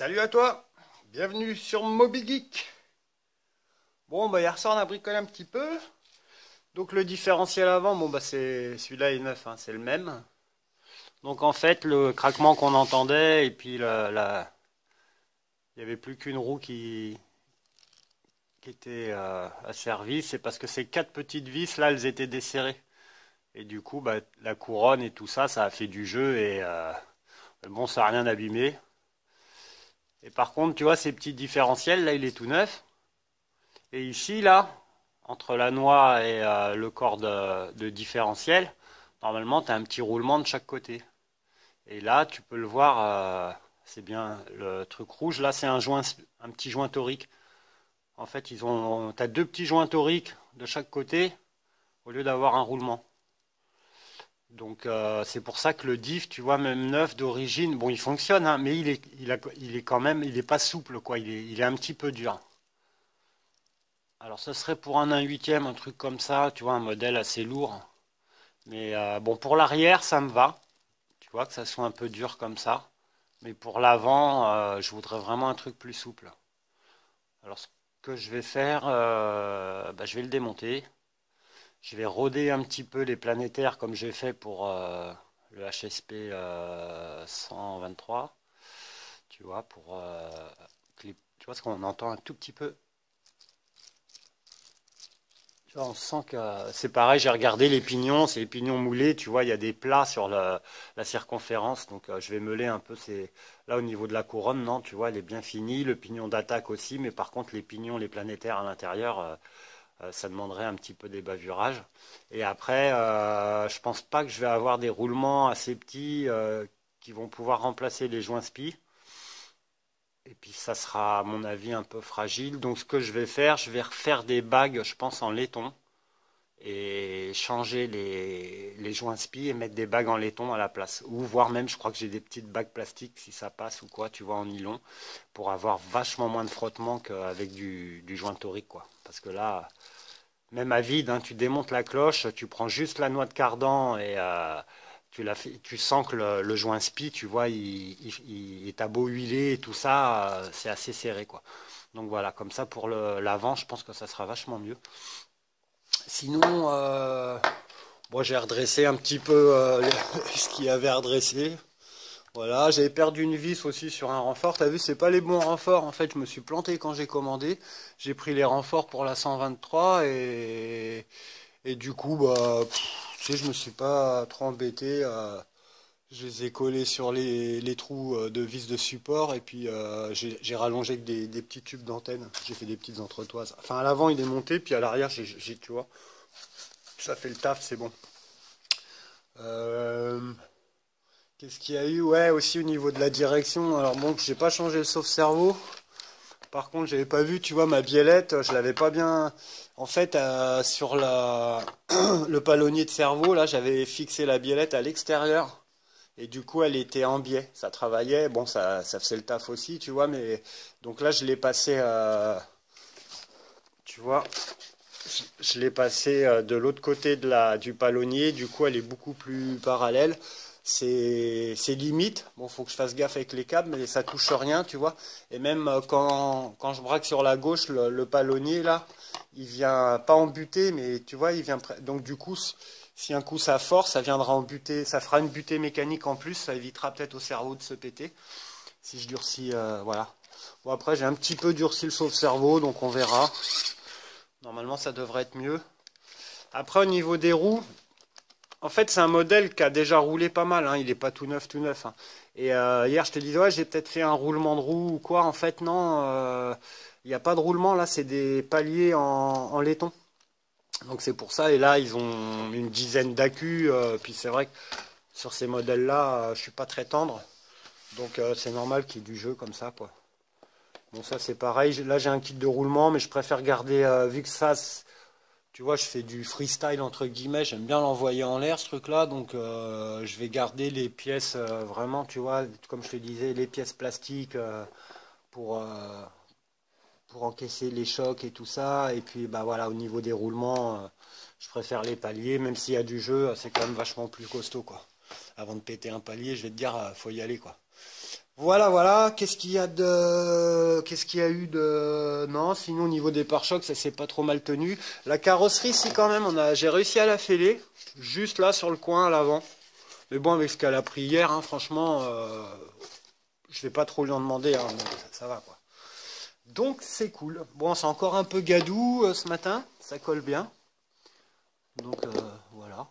Salut à toi, bienvenue sur Moby Geek. Bon, bah hier soir on a bricolé un petit peu. Donc le différentiel avant, bon bah c'est celui-là est neuf, hein, c'est le même. Donc en fait le craquement qu'on entendait et puis la, il n'y avait plus qu'une roue qui, était euh, asservie, c'est parce que ces quatre petites vis là, elles étaient desserrées. Et du coup, bah, la couronne et tout ça, ça a fait du jeu et euh, bon, ça n'a rien abîmé. Et par contre, tu vois, ces petits différentiels, là, il est tout neuf. Et ici, là, entre la noix et euh, le corps de, différentiel, normalement, tu as un petit roulement de chaque côté. Et là, tu peux le voir, euh, c'est bien le truc rouge. Là, c'est un, un petit joint torique. En fait, ils ont, tu as deux petits joints toriques de chaque côté au lieu d'avoir un roulement. Donc euh, c'est pour ça que le diff, tu vois, même neuf d'origine, bon, il fonctionne, hein, mais il est, il, quand même, il n'est pas souple, quoi. Il est, il est un petit peu dur. Alors ce serait pour un 1 huitième, un truc comme ça, tu vois, un modèle assez lourd. Mais euh, bon, pour l'arrière, ça me va. Tu vois, que ça soit un peu dur comme ça. Mais pour l'avant, euh, je voudrais vraiment un truc plus souple. Alors ce que je vais faire, bah, je vais le démonter. Je vais roder un petit peu les planétaires comme j'ai fait pour euh, le HSP 123. Euh, tu vois, pour euh, tu vois ce qu'on entend un tout petit peu? Tu vois, on sent que c'est pareil, j'ai regardé les pignons, c'est les pignons moulés, tu vois, il y a des plats sur la circonférence, donc je vais meuler un peu, c'est là au niveau de la couronne, non, tu vois, elle est bien finie, le pignon d'attaque aussi, mais par contre les pignons, les planétaires à l'intérieur, ça demanderait un petit peu des bavurages. Et après, euh, je pense pas que je vais avoir des roulements assez petits euh, qui vont pouvoir remplacer les joints spi. Et puis ça sera à mon avis un peu fragile. Donc ce que je vais faire, je vais refaire des bagues, je pense en laiton. Et changer les, les joints spi et mettre des bagues en laiton à la place. Ou voire même, je crois que j'ai des petites bagues plastiques si ça passe ou quoi, tu vois, en nylon. Pour avoir vachement moins de frottement qu'avec du, du joint torique, quoi. Parce que là, même à vide, hein, tu démontes la cloche, tu prends juste la noix de cardan et euh, tu, la tu sens que le, joint spi, tu vois, il, il, est à beau huilé et tout ça, euh, c'est assez serré. quoi. Donc voilà, comme ça pour l'avant, je pense que ça sera vachement mieux. Sinon, euh, j'ai redressé un petit peu ce qu'il y avait à redresser. Voilà, j'avais perdu une vis aussi sur un renfort. T'as vu, c'est pas les bons renforts. En fait, je me suis planté quand j'ai commandé. J'ai pris les renforts pour la 123 et, du coup, bah, tu sais, je me suis pas trop embêté. Je les ai collés sur les, trous euh, de vis de support et puis euh, j'ai rallongé avec des, petits tubes d'antenne. J'ai fait des petites entretoises. Enfin, à l'avant, il est monté, puis à l'arrière, j'ai, tu vois, ça fait le taf, c'est bon. Euh, Qu'est-ce qu'il y a eu? Ouais, aussi au niveau de la direction. Alors bon, j'ai pas changé le sauve-cerveau. Par contre, j'avais pas vu, tu vois, ma biellette, je l'avais pas bien. En fait, sur le palonnier de cerveau, là, j'avais fixé la biellette à l'extérieur. Et du coup, elle était en biais. Ça travaillait. Bon, ça, ça faisait le taf aussi, tu vois. Mais donc là, je l'ai passé. Euh, tu vois, je, l'ai passé euh, de l'autre côté de la, du palonnier. Du coup, elle est beaucoup plus parallèle c'est limite. Bon, faut que je fasse gaffe avec les câbles, mais ça touche rien, tu vois. Et même euh, quand, quand je braque sur la gauche, le, palonnier, là, il vient pas en butée, mais tu vois, il vient. Donc, du coup, si un coup ça force, ça viendra en butée, ça fera une butée mécanique en plus, ça évitera peut-être au cerveau de se péter. Si je durcis, euh, voilà. Bon, après, j'ai un petit peu durci le sauve-cerveau, donc on verra. Normalement, ça devrait être mieux. Après, au niveau des roues, en fait, c'est un modèle qui a déjà roulé pas mal. Hein. Il n'est pas tout neuf, tout neuf. Hein. Et euh, hier, je te disais, ouais, j'ai peut-être fait un roulement de roue ou quoi. En fait, non, euh, il n'y a pas de roulement. Là, c'est des paliers en, laiton. Donc c'est pour ça. Et là, ils ont une dizaine d'accus. Euh, puis c'est vrai que sur ces modèles-là, je suis pas très tendre. Donc c'est normal qu'il y ait du jeu comme ça, quoi. Bon, ça c'est pareil. Là, j'ai un kit de roulement, mais je préfère garder, vu que ça tu vois, je fais du freestyle entre guillemets, j'aime bien l'envoyer en l'air ce truc-là, donc euh, je vais garder les pièces euh, vraiment, tu vois, comme je te disais, les pièces plastiques euh, pour, pour encaisser les chocs et tout ça. Et puis bah voilà, au niveau des roulements, je préfère les paliers, même s'il y a du jeu, c'est quand même vachement plus costaud quoi. Avant de péter un palier, je vais te dire, faut y aller quoi. Voilà, voilà. Qu'est-ce qu'il y a de, qu'est-ce qu'il y a eu de, non. Sinon, au niveau des pare-chocs, ça s'est pas trop mal tenu. La carrosserie, si quand même, on a, j'ai réussi à la fêler, juste là sur le coin à l'avant. Mais bon, avec ce qu'elle a pris hier, hein, franchement, euh, je vais pas trop lui en demander, hein, ça, va quoi. Donc c'est cool. Bon, c'est encore un peu gadou euh, ce matin, ça colle bien. Donc euh, voilà.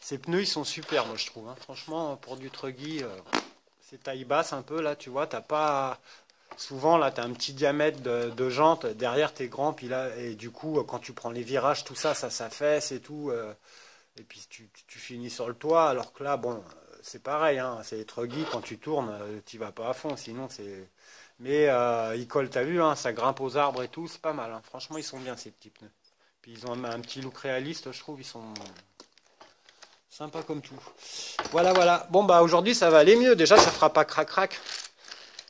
Ces pneus, ils sont super, moi je trouve. Hein. Franchement, pour du truggy, c'est taille basse un peu là, tu vois, t'as pas souvent là tu as un petit diamètre de, jante derrière tes grands puis là et du coup quand tu prends les virages tout ça ça s'affaisse et tout euh, et puis tu, finis sur le toit alors que là bon c'est pareil hein, c'est truggy quand tu tournes euh, tu vas pas à fond sinon c'est mais euh, ils collent t'as vu hein, ça grimpe aux arbres et tout c'est pas mal hein. franchement ils sont bien ces petits pneus puis ils ont un, petit look réaliste je trouve ils sont Sympa comme tout. Voilà, voilà. Bon, bah aujourd'hui, ça va aller mieux. Déjà, ça fera pas crac-crac.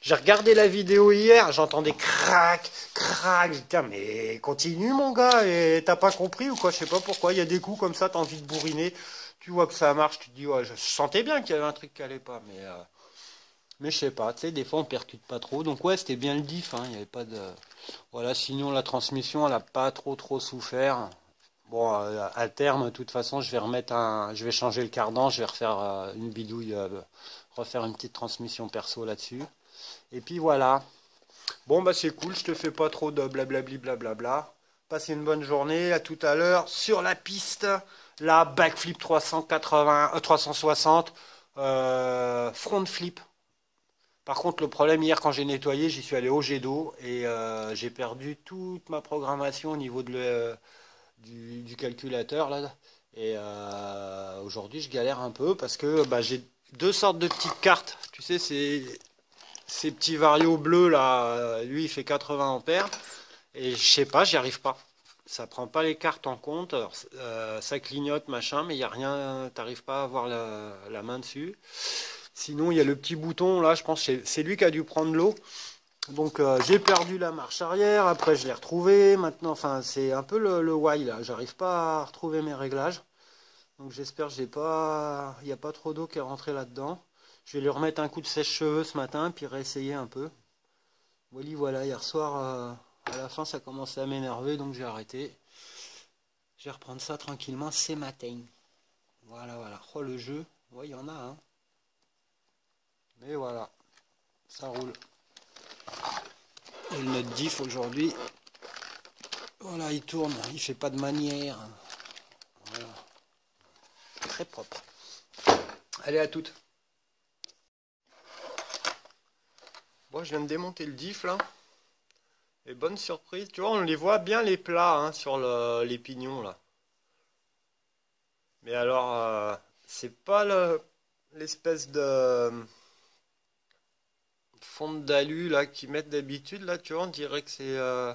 J'ai regardé la vidéo hier, j'entendais crac, crac. Tiens, mais continue, mon gars. Et t'as pas compris ou quoi? Je sais pas pourquoi. Il y a des coups comme ça, t'as envie de bourriner. Tu vois que ça marche, tu te dis, ouais, je sentais bien qu'il y avait un truc qui allait pas. Mais, euh, mais je sais pas. Tu sais, des fois, on percute pas trop. Donc, ouais, c'était bien le diff. Hein. Il avait pas de. Voilà, sinon, la transmission, elle a pas trop, trop souffert. Bon, euh, à terme, de toute façon, je vais remettre un, je vais changer le cardan, je vais refaire euh, une bidouille, euh, refaire une petite transmission perso là-dessus. Et puis voilà. Bon, bah c'est cool, je te fais pas trop de blablabla. Passez une bonne journée, à tout à l'heure sur la piste. La backflip 380, 360, front flip. Par contre, le problème hier quand j'ai nettoyé, j'y suis allé au jet d'eau et j'ai perdu toute ma programmation au niveau du, calculateur. Et euh, aujourd'hui, je galère un peu parce que bah, j'ai deux sortes de petites cartes. Tu sais, ces petits varios bleus là. Lui, il fait 80 ampères et je sais pas, j'y arrive pas. Ça prend pas les cartes en compte. Euh, ça clignote machin, mais il y a rien. T'arrives pas à avoir la main dessus. Sinon, il y a le petit bouton là. Je pense que c'est lui qui a dû prendre l'eau. Donc euh, j'ai perdu la marche arrière, après je l'ai retrouvé, maintenant, enfin c'est un peu le, why là, j'arrive pas à retrouver mes réglages. Donc j'espère que pas, il n'y a pas trop d'eau qui est rentrée là-dedans. Je vais lui remettre un coup de sèche-cheveux ce matin, puis réessayer un peu. Voilà, voilà, hier soir, euh, à la fin ça commençait à m'énerver, donc j'ai arrêté. Je vais reprendre ça tranquillement, c'est matin. Voilà, voilà. Oh le jeu, ouais, il y en a, hein. Mais voilà, ça roule. Et le notre diff aujourd'hui, voilà, il tourne, il fait pas de manière. Voilà. Très propre. Allez à toutes. Bon, je viens de démonter le diff là. Et bonne surprise, tu vois, on les voit bien les plats hein, sur les pignons là. Mais alors, euh, c'est pas l'espèce de fonte d'alu là qui mettent d'habitude là tu vois on dirait que c'est euh,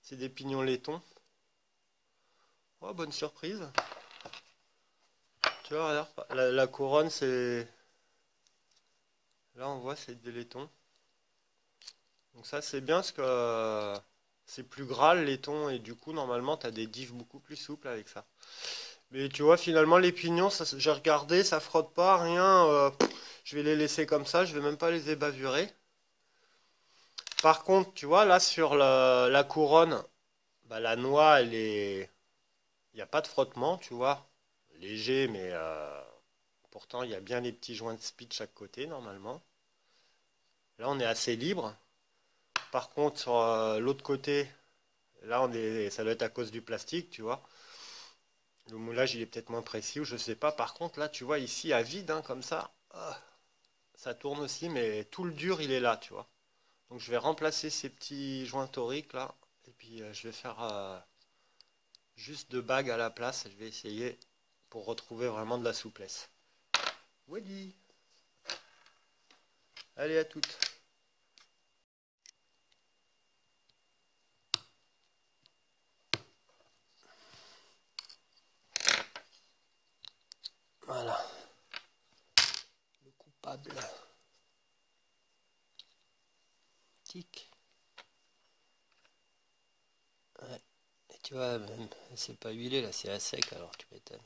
c'est des pignons laitons. Oh bonne surprise. Tu vois regarde la, couronne c'est là on voit c'est des laitons. Donc ça c'est bien parce que euh, c'est plus gras le laiton et du coup normalement tu as des diffs beaucoup plus souples avec ça. Mais tu vois finalement les pignons j'ai regardé ça frotte pas rien euh, je vais les laisser comme ça, je vais même pas les ébavurer. Par contre, tu vois, là sur la, couronne, bah, la noix, elle est... Il n'y a pas de frottement, tu vois. Léger, mais euh, pourtant, il y a bien les petits joints de speed de chaque côté, normalement. Là, on est assez libre. Par contre, sur euh, l'autre côté, là, on est, ça doit être à cause du plastique, tu vois. Le moulage, il est peut-être moins précis, ou je sais pas. Par contre, là, tu vois, ici, à vide, hein, comme ça. Ah, ça tourne aussi, mais tout le dur, il est là, tu vois. Donc je vais remplacer ces petits joints toriques là, et puis euh, je vais faire euh, juste deux bagues à la place. Je vais essayer pour retrouver vraiment de la souplesse. Oui. Allez à toutes. Voilà. Tic. Et tu vois, c'est pas huilé là, c'est à sec alors tu m'étonnes.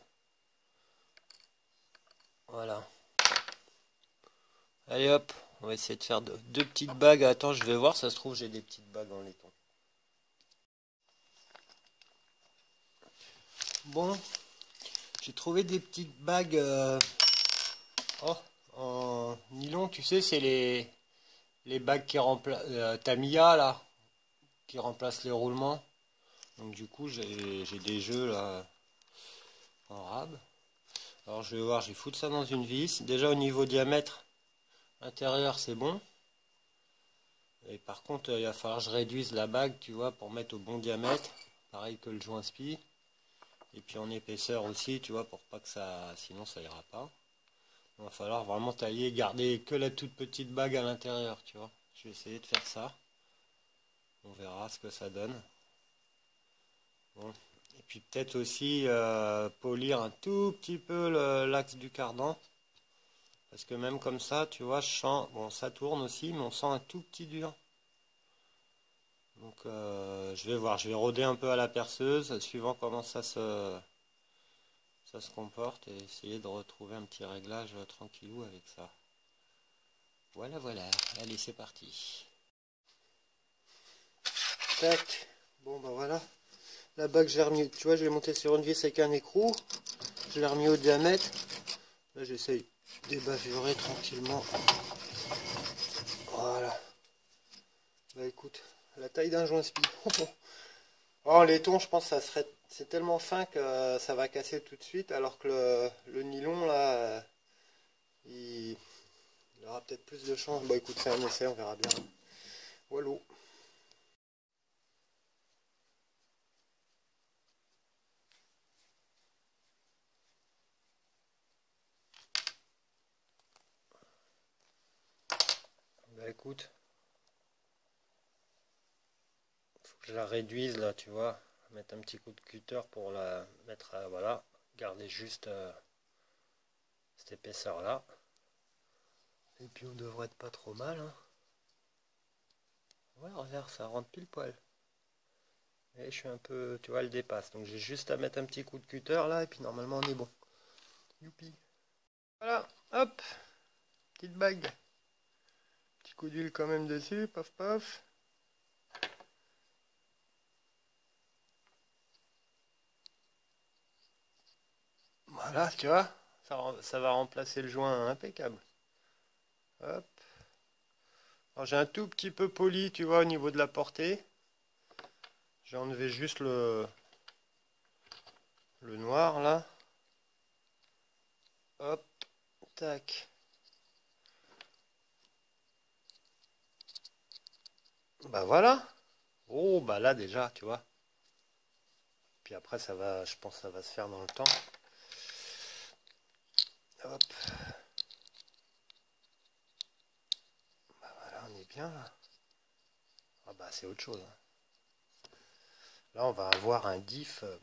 Voilà. Allez hop, On va essayer de faire deux, petites bagues. Attends, je vais voir, ça se trouve j'ai des petites bagues en laiton. Bon, j'ai trouvé des petites bagues euh, oh, nylon, tu sais, c'est les, bagues qui remplacent euh, Tamiya là, qui remplacent les roulements. Donc du coup, j'ai des jeux là en rab. Alors je vais voir, je vais foutre ça dans une vis. Déjà au niveau diamètre intérieur, c'est bon. Et par contre, il va falloir que je réduise la bague, tu vois, pour mettre au bon diamètre. Pareil que le joint spi. Et puis en épaisseur aussi, tu vois, pour pas que ça... Sinon ça ira pas. Il va falloir vraiment tailler, garder que la toute petite bague à l'intérieur, tu vois. Je vais essayer de faire ça. On verra ce que ça donne. Et puis peut-être aussi euh, polir un tout petit peu l'axe du cardan. Parce que même comme ça, tu vois, je sens... Bon, ça tourne aussi, mais on sent un tout petit dur. Donc euh, je vais voir, je vais rôder un peu à la perceuse, suivant comment ça se, ça se comporte, et essayer de retrouver un petit réglage tranquillou avec ça. Voilà, voilà. Allez, c'est parti. Tac. Bon, bah voilà. La bague, j'ai remis, tu vois, je l'ai monté sur une vis avec un écrou. Je l'ai remis au diamètre. Là, j'essaye d'ébavurer tranquillement. Voilà. Bah écoute, la taille d'un joint spi. oh, les tons, je pense ça serait... C'est tellement fin que ça va casser tout de suite, alors que le, nylon, là, il, aura peut-être plus de chance. Bon, écoute, c'est un essai, on verra bien. Voilà. Bah écoute, faut que je la réduise là, tu vois, mettre un petit coup de cutter pour la mettre à, voilà, garder juste euh, cette épaisseur là. Et puis on devrait être pas trop mal. Hein. Ouais, regarde, ça rentre pile poil. Et je suis un peu, tu vois, elle dépasse. Donc j'ai juste à mettre un petit coup de cutter là, et puis normalement on est bon. Youpi. Voilà, hop, petite bague coup d'huile quand même dessus, paf paf. Voilà, tu vois, ça, va remplacer le joint impeccable. Hop. Alors j'ai un tout petit peu poli, tu vois, au niveau de la portée. J'ai enlevé juste le, le noir là. Hop, tac. Bah voilà. Oh, bah là déjà, tu vois. Puis après, ça va, je pense que ça va se faire dans le temps. Hop. Bah Ah bah c'est autre chose. Hein. Là, on va avoir un diff euh,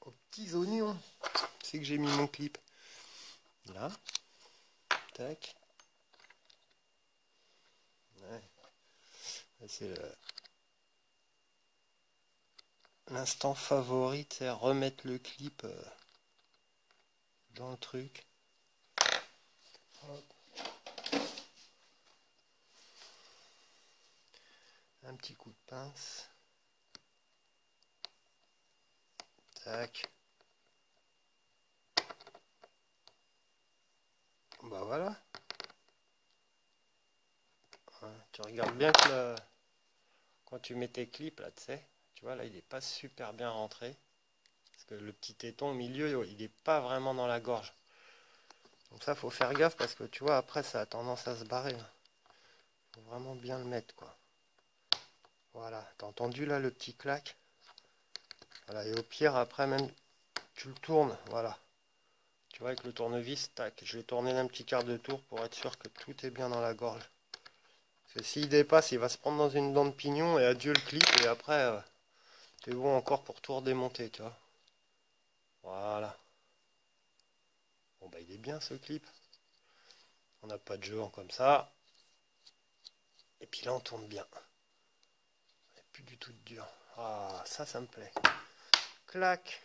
aux petits oignons. C'est que j'ai mis mon clip. Là. Tac. C'est l'instant favori, c'est remettre le clip euh, dans le truc. Un petit coup de pince. Tac. Bah voilà. Tu regardes bien que quand tu mets tes clips là, tu sais, tu vois là il n'est pas super bien rentré. Parce que le petit téton au milieu, il n'est pas vraiment dans la gorge. Donc ça faut faire gaffe parce que tu vois après ça a tendance à se barrer. Faut vraiment bien le mettre quoi. Voilà, t'as entendu là le petit claque Voilà, et au pire après même tu le tournes, voilà. Tu vois avec le tournevis, tac, je vais tourner d'un petit quart de tour pour être sûr que tout est bien dans la gorge s'il dépasse, il va se prendre dans une dent de pignon et adieu le clip. Et après, euh, c'est bon encore pour tout redémonter, tu vois. Voilà. Bon, bah, il est bien ce clip. On n'a pas de jeu comme ça. Et puis là, on tourne bien. Plus du tout dur. Ah, ça, ça me plaît. Clac.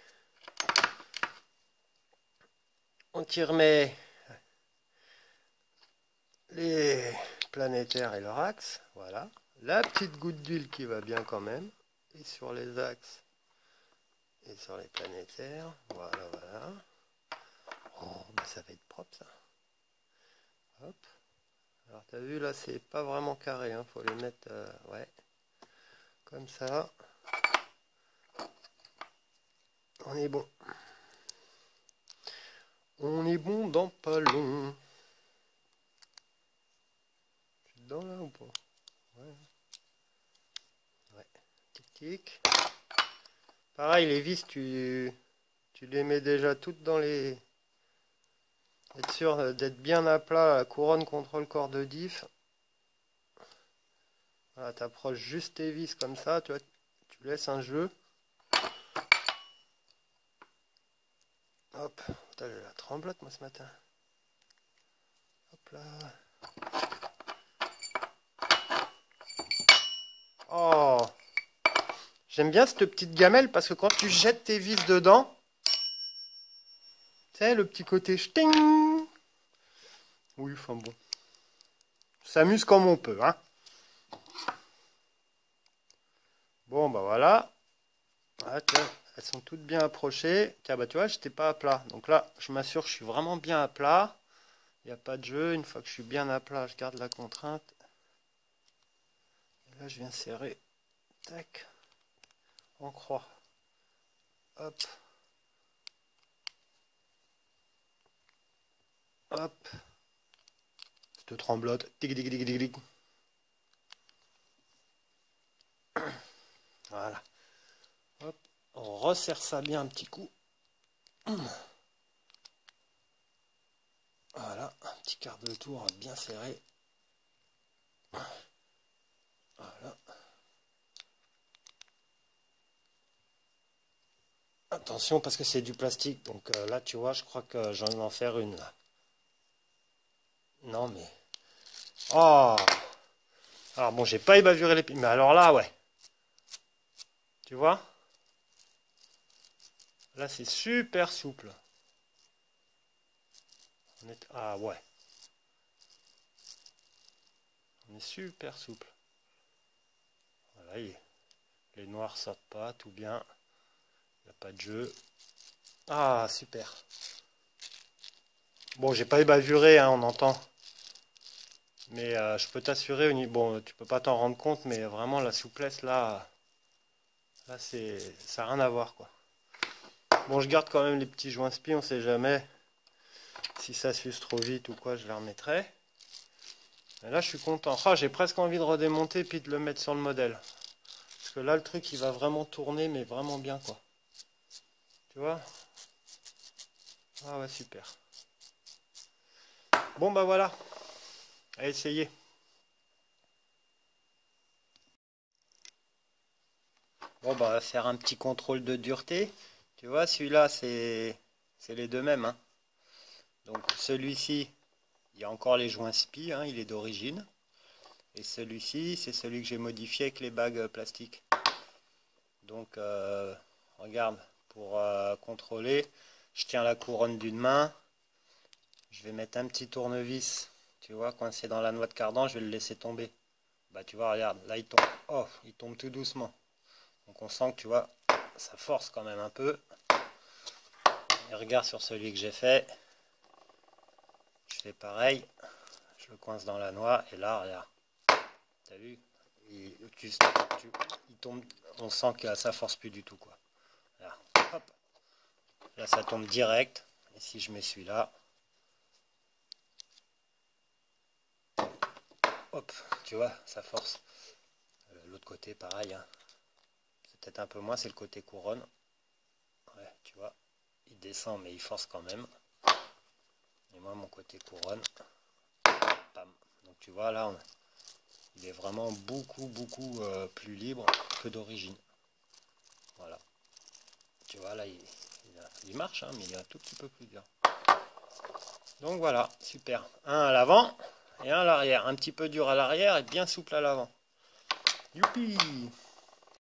On y remet les planétaires et leur axe. Voilà. La petite goutte d'huile qui va bien quand même. Et sur les axes et sur les planétaires. Voilà, voilà. Oh, ça va être propre ça. Hop. Alors t'as vu là, c'est pas vraiment carré. Hein. Faut les mettre, euh, ouais, comme ça. On est bon. On est bon dans pas long. Je suis dedans là ou pas? Ouais. Ouais. Tic tic. Pareil, les vis, tu, tu les mets déjà toutes dans les... Être sûr d'être bien à plat, la couronne contre le corps de diff. Voilà, tu approches juste tes vis comme ça, tu vois, tu laisses un jeu. Hop, j'ai la tremblote moi ce matin. Hop là. Oh J'aime bien cette petite gamelle parce que quand tu jettes tes vis dedans, tu sais, le petit côté ch'ting Oui, enfin bon. S'amuse comme on peut, hein. Bon, bah voilà. Ah, elles sont toutes bien approchées. Tiens, bah tu vois, j'étais pas à plat. Donc là, je m'assure je suis vraiment bien à plat. Il n'y a pas de jeu. Une fois que je suis bien à plat, je garde la contrainte. là, je viens serrer. Tac. On croit. Hop. Hop. Cette tremblote. Tic, tic, tic, tic. Voilà. Hop. On resserre ça bien un petit coup. Voilà. Un petit quart de tour bien serré. Voilà. Attention parce que c'est du plastique. Donc euh, là, tu vois, je crois que j'en vais en faire une. Non, mais... Oh Alors bon, j'ai pas ébavuré les... Mais alors là, ouais. Tu vois? Là, c'est super souple. Ah ouais. On est super souple. Les noirs sortent pas, tout bien. Il n'y a pas de jeu. Ah, super. Bon, j'ai pas ébavuré, hein, on entend. Mais euh, je peux t'assurer, bon, tu peux pas t'en rendre compte, mais vraiment la souplesse là, là c'est, ça n'a rien à voir quoi. Bon, je garde quand même les petits joints spi, on sait jamais si ça s'use trop vite ou quoi, je les remettrai. là, je suis content. Ah, j'ai presque envie de redémonter puis de le mettre sur le modèle. Parce que là, le truc, il va vraiment tourner, mais vraiment bien quoi. Tu vois? Ah ouais, super. Bon, bah voilà. À essayer. Bon, bah, faire un petit contrôle de dureté. Tu vois, celui-là, c'est les deux mêmes. Hein. Donc, celui-ci, il y a encore les joints SPI, hein, il est d'origine. Et celui-ci, c'est celui que j'ai modifié avec les bagues plastiques. Donc, euh, regarde, pour euh, contrôler, je tiens la couronne d'une main. Je vais mettre un petit tournevis tu vois, coincé dans la noix de cardan, je vais le laisser tomber. Bah tu vois, regarde, là il tombe. Oh, il tombe tout doucement. Donc on sent que tu vois, ça force quand même un peu. Et regarde sur celui que j'ai fait. Je fais pareil. Je le coince dans la noix et là, regarde. T'as vu? Il, tombe. On sent que ça force plus du tout quoi. Là, hop. Là ça tombe direct. Et si je mets celui-là, hop, tu vois, ça force. Euh, l'autre côté, pareil. Hein. Peut-être un peu moins, c'est le côté couronne. Ouais, tu vois, il descend, mais il force quand même. Et moi, mon côté couronne. Donc tu vois, là, il est vraiment beaucoup, beaucoup euh, plus libre que d'origine. Voilà. Tu vois, là, il, marche, hein, mais il est un tout petit peu plus dur. Donc voilà, super. Un à l'avant et un à l'arrière. Un petit peu dur à l'arrière et bien souple à l'avant. Youpi